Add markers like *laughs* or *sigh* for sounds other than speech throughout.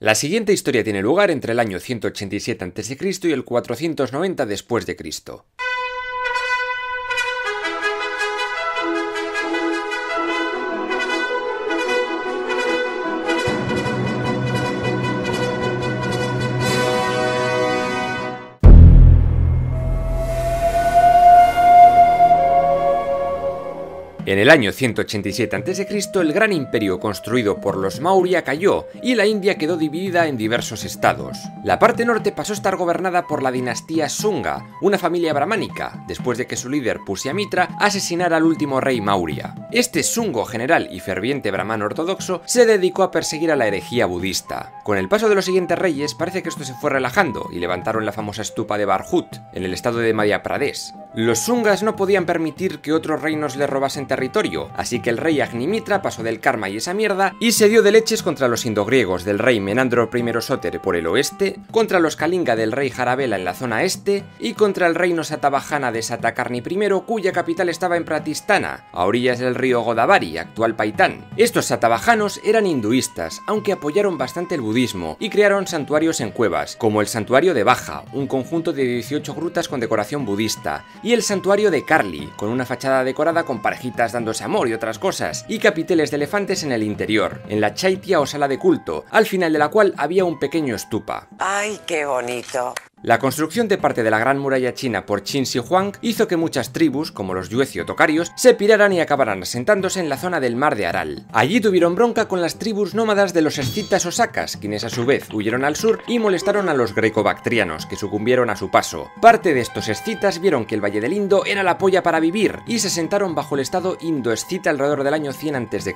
La siguiente historia tiene lugar entre el año 187 a.C. y el 490 después de Cristo. En el año 187 a.C., el gran imperio construido por los Maurya cayó y la India quedó dividida en diversos estados. La parte norte pasó a estar gobernada por la dinastía Sunga, una familia brahmánica, después de que su líder Pusyamitra asesinara al último rey Maurya. Este Sungo general y ferviente brahman ortodoxo se dedicó a perseguir a la herejía budista. Con el paso de los siguientes reyes parece que esto se fue relajando y levantaron la famosa estupa de Barhut, en el estado de Madhya Pradesh. Los Sungas no podían permitir que otros reinos le robasen territorio, así que el rey Agnimitra pasó del karma y esa mierda y se dio de leches contra los indogriegos del rey Menandro I Soter por el oeste, contra los Kalinga del rey Jarabela en la zona este y contra el reino Satavahana de Satakarni I cuya capital estaba en Pratistana, a orillas del río Godavari, actual Paitán. Estos satavahanos eran hinduistas, aunque apoyaron bastante el budismo y crearon santuarios en cuevas, como el santuario de Baja, un conjunto de 18 grutas con decoración budista, y el santuario de Carly, con una fachada decorada con parejitas dándose amor y otras cosas, y capiteles de elefantes en el interior, en la chaitia o sala de culto, al final de la cual había un pequeño estupa. ¡Ay, qué bonito! La construcción de parte de la Gran Muralla China por Qin Shi Huang hizo que muchas tribus, como los Yuezi o Tocarios, se piraran y acabaran asentándose en la zona del mar de Aral. Allí tuvieron bronca con las tribus nómadas de los escitas o quienes a su vez huyeron al sur y molestaron a los greco-bactrianos, que sucumbieron a su paso. Parte de estos escitas vieron que el Valle del Indo era la polla para vivir y se sentaron bajo el estado indo-escita alrededor del año 100 a.C.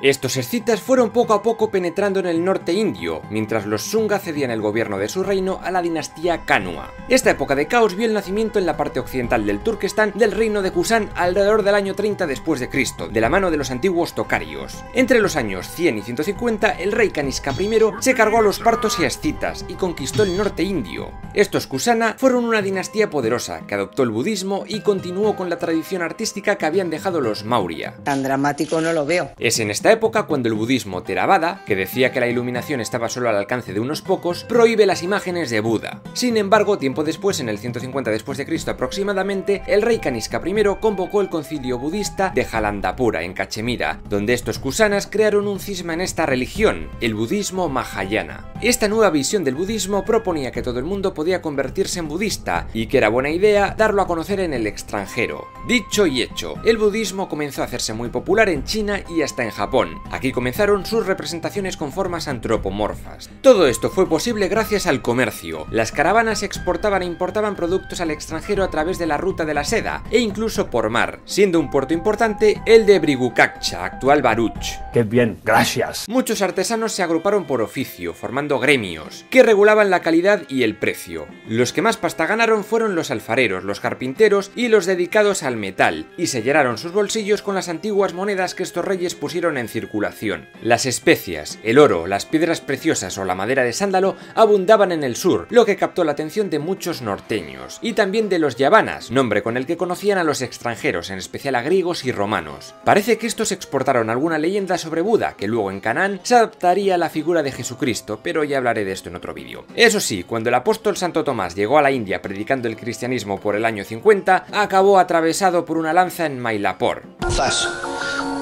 Estos escitas fueron poco a poco penetrando en el norte indio, mientras los Sunga cedían el gobierno de su reino a la dinastía Kanua. Esta época de caos vio el nacimiento en la parte occidental del Turkestán del reino de Kusan alrededor del año 30 después de Cristo, de la mano de los antiguos tocarios. Entre los años 100 y 150, el rey Kaniska I se cargó a los partos y ascitas y conquistó el norte indio. Estos Kusana fueron una dinastía poderosa que adoptó el budismo y continuó con la tradición artística que habían dejado los Maurya. Tan dramático no lo veo. Es en esta época cuando el budismo Theravada, que decía que la iluminación estaba solo al alcance de unos pocos, prohíbe las imágenes de Buda. Sin embargo, tiempo después, en el 150 después de Cristo aproximadamente, el rey Kaniska I convocó el concilio budista de Jalandapura en Cachemira, donde estos kusanas crearon un cisma en esta religión, el budismo Mahayana. Esta nueva visión del budismo proponía que todo el mundo podía convertirse en budista y que era buena idea darlo a conocer en el extranjero. Dicho y hecho, el budismo comenzó a hacerse muy popular en China y hasta en Japón. Aquí comenzaron sus representaciones con formas antropomorfas. Todo esto fue posible gracias al comercio. Las caravanas exportaban e importaban productos al extranjero a través de la ruta de la seda e incluso por mar, siendo un puerto importante el de Brigucacha, actual Baruch. ¡Qué bien! ¡Gracias! Muchos artesanos se agruparon por oficio, formando gremios, que regulaban la calidad y el precio. Los que más pasta ganaron fueron los alfareros, los carpinteros y los dedicados al metal, y se llenaron sus bolsillos con las antiguas monedas que estos reyes pusieron en circulación. Las especias, el oro, las piedras preciosas o la madera de sándalo abundaban en el sur, lo que captó la atención de muchos norteños, y también de los yavanas, nombre con el que conocían a los extranjeros, en especial a griegos y romanos. Parece que estos exportaron alguna leyenda sobre Buda, que luego en Canaán se adaptaría a la figura de Jesucristo, pero ya hablaré de esto en otro vídeo. Eso sí, cuando el apóstol Santo Tomás llegó a la India predicando el cristianismo por el año 50, acabó atravesado por una lanza en Mailapor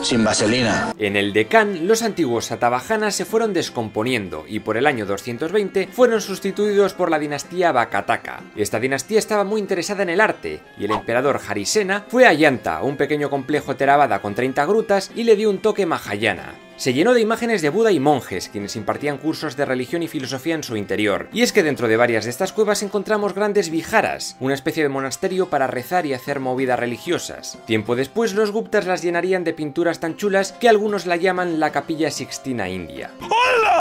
sin vaselina. En el Decán, los antiguos Satavahanas se fueron descomponiendo y por el año 220 fueron sustituidos por la dinastía Bakataka. Esta dinastía estaba muy interesada en el arte y el emperador Harisena fue a Yanta, un pequeño complejo Theravada con 30 grutas y le dio un toque mahayana se llenó de imágenes de Buda y monjes, quienes impartían cursos de religión y filosofía en su interior. Y es que dentro de varias de estas cuevas encontramos grandes viharas, una especie de monasterio para rezar y hacer movidas religiosas. Tiempo después, los Guptas las llenarían de pinturas tan chulas que algunos la llaman la Capilla Sixtina India.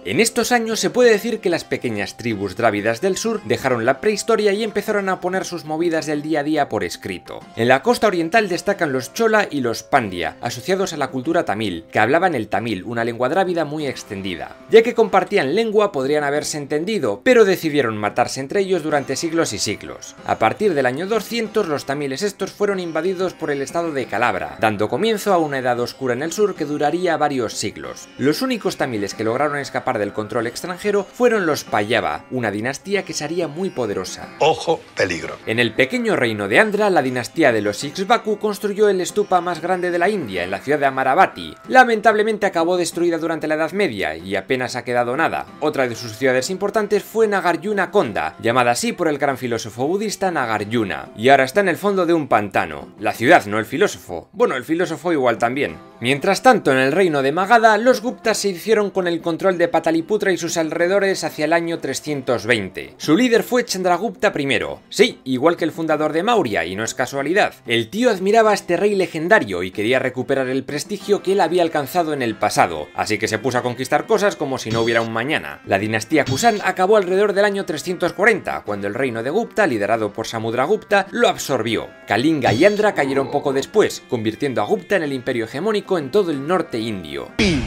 En estos años se puede decir que las pequeñas tribus drávidas del sur dejaron la prehistoria y empezaron a poner sus movidas del día a día por escrito. En la costa oriental destacan los Chola y los Pandya, asociados a la cultura tamil, que hablaban el tamil, una lengua drávida muy extendida. Ya que compartían lengua podrían haberse entendido, pero decidieron matarse entre ellos durante siglos y siglos. A partir del año 200 los tamiles estos fueron invadidos por el estado de Calabra, dando comienzo a una edad oscura en el sur que duraría varios siglos. Los únicos tamiles que lograron escapar del control extranjero fueron los Payava, una dinastía que sería muy poderosa. Ojo, peligro. En el pequeño reino de Andhra, la dinastía de los Iksbaku construyó el estupa más grande de la India, en la ciudad de Amaravati. Lamentablemente acabó destruida durante la Edad Media y apenas ha quedado nada. Otra de sus ciudades importantes fue Nagarjuna Konda, llamada así por el gran filósofo budista Nagarjuna, y ahora está en el fondo de un pantano. La ciudad, no el filósofo. Bueno, el filósofo igual también. Mientras tanto, en el reino de Magadha, los Guptas se hicieron con el control de Pataliputra y sus alrededores hacia el año 320. Su líder fue Chandragupta I. Sí, igual que el fundador de Maurya, y no es casualidad. El tío admiraba a este rey legendario y quería recuperar el prestigio que él había alcanzado en el pasado, así que se puso a conquistar cosas como si no hubiera un mañana. La dinastía Kusan acabó alrededor del año 340, cuando el reino de Gupta, liderado por Samudragupta, lo absorbió. Kalinga y Andhra cayeron poco después, convirtiendo a Gupta en el imperio hegemónico en todo el norte indio. Pim,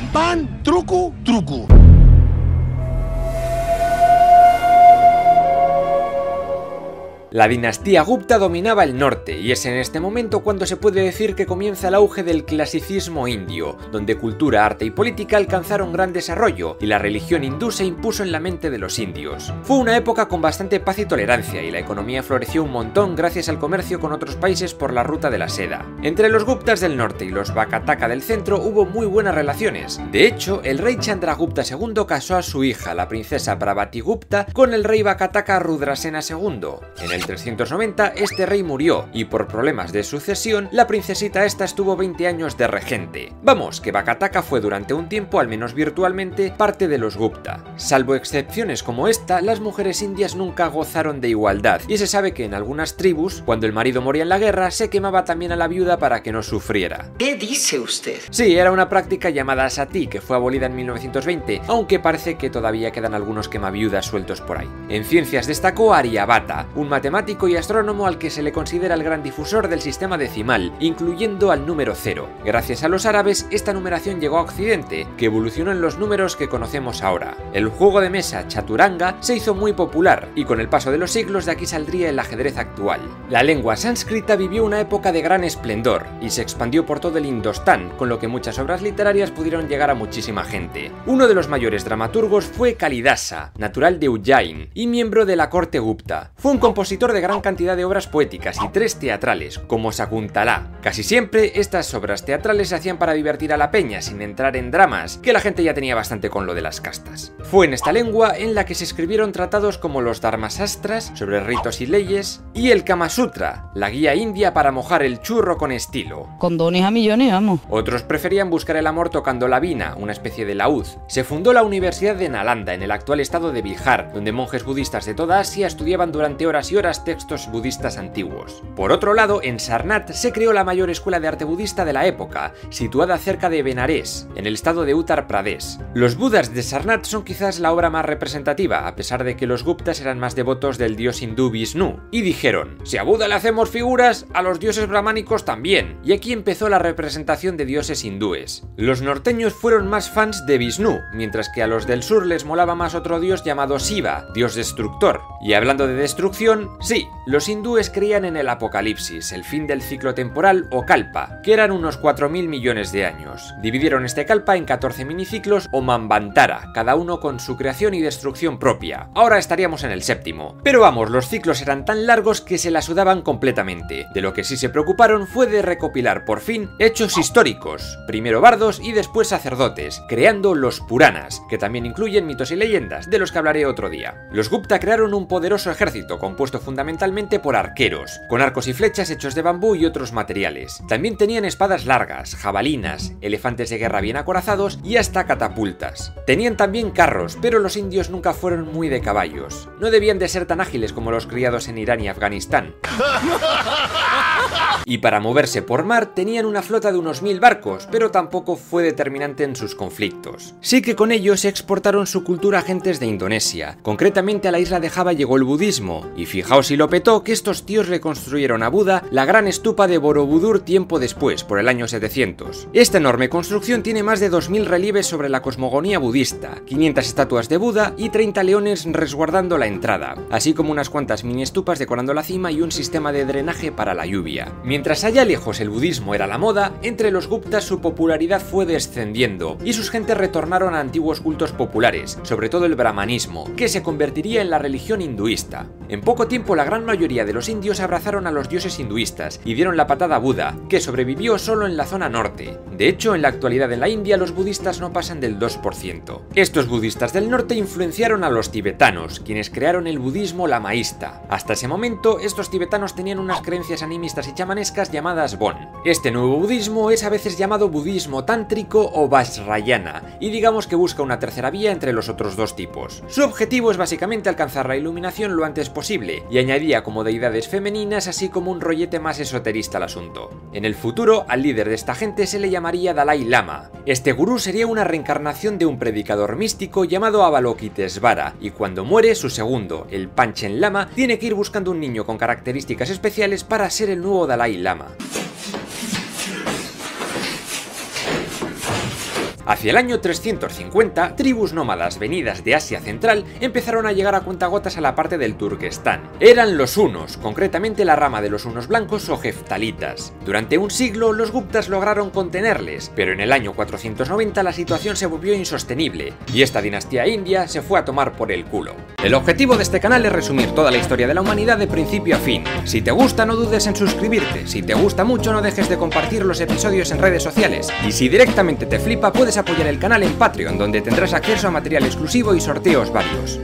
truco. La dinastía Gupta dominaba el norte y es en este momento cuando se puede decir que comienza el auge del clasicismo indio, donde cultura, arte y política alcanzaron gran desarrollo y la religión hindú se impuso en la mente de los indios. Fue una época con bastante paz y tolerancia y la economía floreció un montón gracias al comercio con otros países por la ruta de la seda. Entre los Guptas del norte y los Vakataka del centro hubo muy buenas relaciones. De hecho, el rey Chandragupta II casó a su hija, la princesa Pravati Gupta, con el rey Vakataka Rudrasena II. En el 390 este rey murió y por problemas de sucesión la princesita esta estuvo 20 años de regente. Vamos, que Vakataka fue durante un tiempo, al menos virtualmente, parte de los Gupta. Salvo excepciones como esta, las mujeres indias nunca gozaron de igualdad y se sabe que en algunas tribus, cuando el marido moría en la guerra, se quemaba también a la viuda para que no sufriera. ¿Qué dice usted? Sí, era una práctica llamada sati que fue abolida en 1920, aunque parece que todavía quedan algunos quemaviudas sueltos por ahí. En ciencias destacó Aryabhata, un matemático matemático y astrónomo al que se le considera el gran difusor del sistema decimal, incluyendo al número 0. Gracias a los árabes, esta numeración llegó a Occidente, que evolucionó en los números que conocemos ahora. El juego de mesa chaturanga se hizo muy popular, y con el paso de los siglos de aquí saldría el ajedrez actual. La lengua sánscrita vivió una época de gran esplendor, y se expandió por todo el Indostán, con lo que muchas obras literarias pudieron llegar a muchísima gente. Uno de los mayores dramaturgos fue Kalidasa, natural de Ujjain, y miembro de la corte Gupta. Fue un compositor de gran cantidad de obras poéticas y tres teatrales, como Sakuntala. Casi siempre estas obras teatrales se hacían para divertir a la peña, sin entrar en dramas, que la gente ya tenía bastante con lo de las castas. Fue en esta lengua en la que se escribieron tratados como los Dharmasastras, sobre ritos y leyes, y el Kama Sutra, la guía india para mojar el churro con estilo. Condones a millones, vamos. Otros preferían buscar el amor tocando la vina, una especie de laúd. Se fundó la Universidad de Nalanda, en el actual estado de Bihar, donde monjes budistas de toda Asia estudiaban durante horas y horas textos budistas antiguos. Por otro lado, en Sarnath se creó la mayor escuela de arte budista de la época, situada cerca de Benares, en el estado de Uttar Pradesh. Los Budas de Sarnath son quizás la obra más representativa, a pesar de que los Guptas eran más devotos del dios hindú Vishnu, y dijeron, si a Buda le hacemos figuras, a los dioses brahmánicos también, y aquí empezó la representación de dioses hindúes. Los norteños fueron más fans de Vishnu, mientras que a los del sur les molaba más otro dios llamado Shiva, dios destructor. Y hablando de destrucción, Sí, los hindúes creían en el apocalipsis, el fin del ciclo temporal o kalpa, que eran unos 4.000 millones de años. Dividieron este kalpa en 14 miniciclos o mambantara, cada uno con su creación y destrucción propia. Ahora estaríamos en el séptimo. Pero vamos, los ciclos eran tan largos que se la sudaban completamente. De lo que sí se preocuparon fue de recopilar por fin hechos históricos, primero bardos y después sacerdotes, creando los Puranas, que también incluyen mitos y leyendas, de los que hablaré otro día. Los Gupta crearon un poderoso ejército compuesto fundamentalmente por arqueros, con arcos y flechas hechos de bambú y otros materiales. También tenían espadas largas, jabalinas, elefantes de guerra bien acorazados y hasta catapultas. Tenían también carros, pero los indios nunca fueron muy de caballos. No debían de ser tan ágiles como los criados en Irán y Afganistán. *laughs* Y para moverse por mar tenían una flota de unos mil barcos, pero tampoco fue determinante en sus conflictos. Sí que con ellos exportaron su cultura a gentes de Indonesia, concretamente a la isla de Java llegó el budismo, y fijaos si lo petó que estos tíos le construyeron a Buda la gran estupa de Borobudur tiempo después, por el año 700. Esta enorme construcción tiene más de 2.000 relieves sobre la cosmogonía budista, 500 estatuas de Buda y 30 leones resguardando la entrada, así como unas cuantas mini estupas decorando la cima y un sistema de drenaje para la lluvia. Mientras allá lejos el budismo era la moda, entre los Guptas su popularidad fue descendiendo y sus gentes retornaron a antiguos cultos populares, sobre todo el brahmanismo, que se convertiría en la religión hinduista. En poco tiempo la gran mayoría de los indios abrazaron a los dioses hinduistas y dieron la patada a Buda, que sobrevivió solo en la zona norte. De hecho, en la actualidad en la India los budistas no pasan del 2%. Estos budistas del norte influenciaron a los tibetanos, quienes crearon el budismo lamaísta. Hasta ese momento, estos tibetanos tenían unas creencias animistas chamanescas llamadas Bon. Este nuevo budismo es a veces llamado budismo tántrico o Vajrayana, y digamos que busca una tercera vía entre los otros dos tipos. Su objetivo es básicamente alcanzar la iluminación lo antes posible, y añadía como deidades femeninas así como un rollete más esoterista al asunto. En el futuro, al líder de esta gente se le llamaría Dalai Lama. Este gurú sería una reencarnación de un predicador místico llamado Avalokitesvara, y cuando muere, su segundo, el Panchen Lama, tiene que ir buscando un niño con características especiales para ser el Dalai Lama. Hacia el año 350, tribus nómadas venidas de Asia Central empezaron a llegar a cuentagotas a la parte del Turquestán. Eran los hunos, concretamente la rama de los hunos blancos o heftalitas. Durante un siglo, los guptas lograron contenerles, pero en el año 490 la situación se volvió insostenible, y esta dinastía india se fue a tomar por el culo. El objetivo de este canal es resumir toda la historia de la humanidad de principio a fin. Si te gusta, no dudes en suscribirte. Si te gusta mucho, no dejes de compartir los episodios en redes sociales. Y si directamente te flipa, puedes apoyar el canal en Patreon, donde tendrás acceso a material exclusivo y sorteos varios.